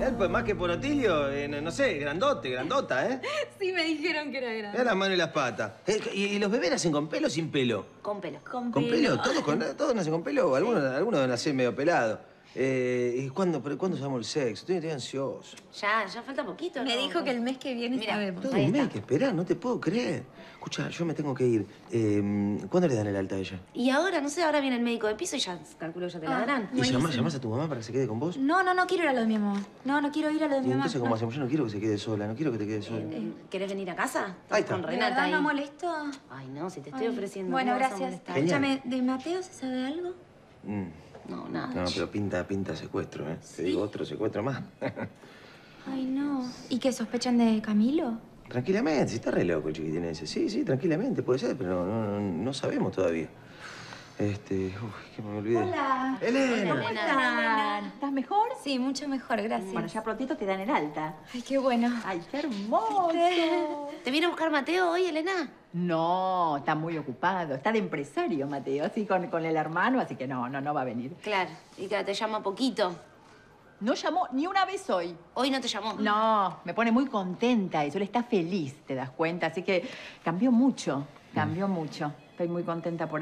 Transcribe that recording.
Él, pues más que por Otilio, eh, no, no sé, grandote, grandota, ¿eh? Sí, me dijeron que era grande. Mira las manos y las patas. Eh, ¿Y, y los bebés nacen con pelo o sin pelo? Con pelo. Con, ¿Con pelo? ¿Todos, con, todos nacen con pelo? Algunos, algunos nacen medio pelado. Eh, ¿Y cuándo, pero cuándo sabemos el sexo? Estoy, estoy ansioso. Ya, ya falta poquito, Me ¿no? dijo que el mes que viene Mira, sabemos. Todo Ahí un mes que esperar, no te puedo creer. Escucha, yo me tengo que ir. Eh, ¿Cuándo le dan el alta a ella? Y ahora, no sé, ahora viene el médico de piso y ya calculo que ya te la Ah. darán. ¿Y llamás, llamás a tu mamá para que se quede con vos? No, no, no quiero ir a lo de mi mamá. No, no quiero ir a lo de ¿Y mi mamá. entonces cómo no. hacemos? Yo no quiero que se quede sola, no quiero que te quedes sola. Eh, ¿Querés venir a casa? Ahí está. Con ¿De Renata ahí. no molesto? Ay, no, si te estoy Ay, ofreciendo. Bueno, gracias. Escúchame, ¿de Mateo se sabe algo? Mm, nada. No, pero pinta, pinta secuestro, ¿eh? Te digo otro secuestro más. Ay, no. ¿Y qué sospechan de Camilo? tranquilamente, si está re loco el chiquitín ese. Sí, sí, tranquilamente, puede ser, pero no, no, no sabemos todavía. Este, uy, que me olvidé. Hola. Elena. Hola, Elena. están? ¿Estás mejor? Sí, mucho mejor, gracias. Bueno, ya prontito te dan el alta. Ay, qué bueno. ¡Ay, qué hermoso! ¿Te viene a buscar Mateo hoy, Elena? No, está muy ocupado. Está de empresario, Mateo, así con, con el hermano, así que no, no, no va a venir. Claro, y que te llama poquito. No llamó ni una vez hoy. Hoy no te llamó. No, me pone muy contenta y él está feliz, te das cuenta. Así que cambió mucho, cambió mucho. Estoy muy contenta por